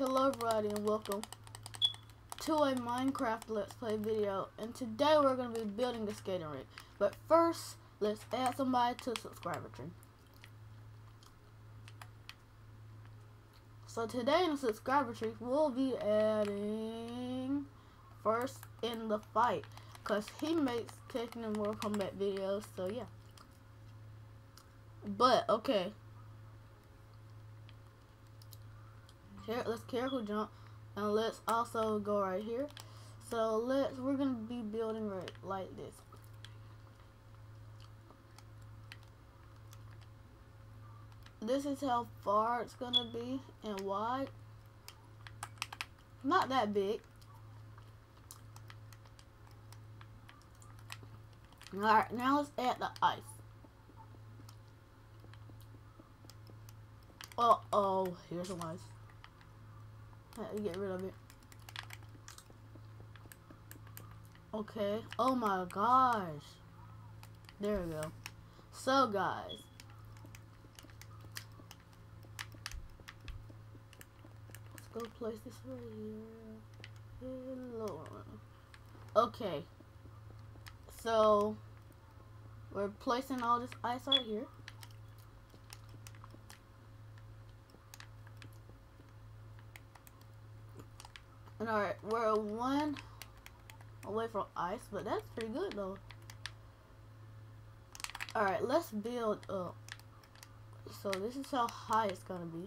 Hello everybody and welcome to a Minecraft Let's Play video and today we're going to be building a skating rink. But first, let's add somebody to the subscriber tree. So today in the subscriber tree, we'll be adding first in the fight because he makes Tekken and Mortal videos, so yeah. But, okay, here let's careful jump and let's also go right here. So let's we're gonna be building right like this. This is how far it's gonna be and wide. Not that big. Alright now let's add the ice. Uh oh here's some ice get rid of it. Okay. Oh my gosh. There we go. So guys. Let's go place this right here. Hello. Okay. So we're placing all this ice right here. And alright, we're one away from ice, but that's pretty good though. Alright, let's build up. So this is how high it's gonna be.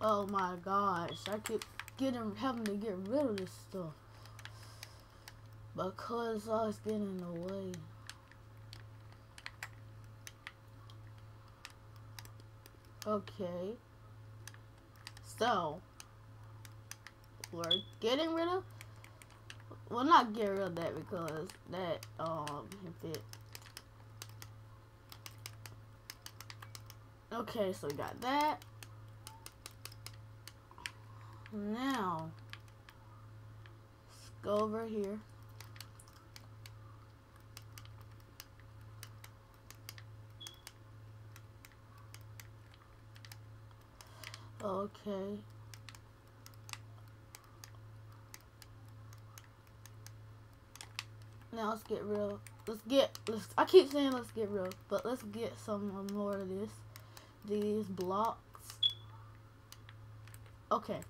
Oh my gosh, I keep getting having to get rid of this stuff. Because I was getting in the way. Okay. So, we're getting rid of, well not get rid of that because that, um, it, okay, so we got that. Now, let's go over here. Okay. Now let's get real. Let's get, let's, I keep saying let's get real, but let's get some more of this. These blocks. Okay.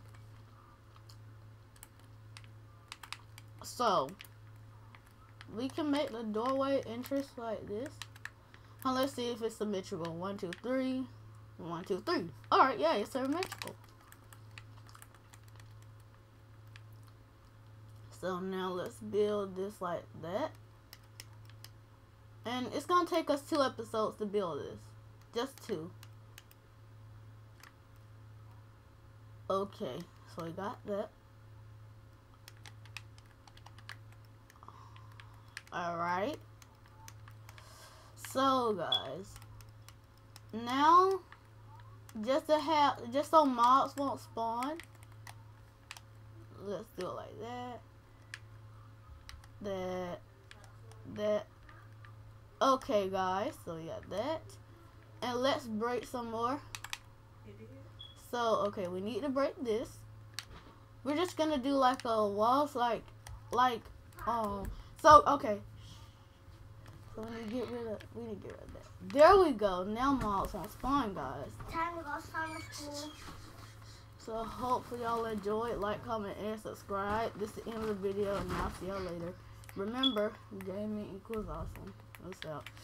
So, we can make the doorway entrance like this. Now let's see if it's symmetrical. One, two, three. One, two, three. Alright, yeah, it's symmetrical. So now let's build this like that. And it's going to take us two episodes to build this. Just two. Okay, so we got that. Alright. So, guys. Now, just to have just so mobs won't spawn. Let's do it like that. That that. Okay guys so we got that. And let's break some more. So okay we need to break this. We're just gonna do like a walls like like um so okay so we need to get rid of we need to get rid of that there we go. Now mobs won't spawn, guys. Time to go summer school. So hopefully y'all enjoyed. Like, comment, and subscribe. This is the end of the video, and I'll see y'all later. Remember, gaming equals awesome. What's up?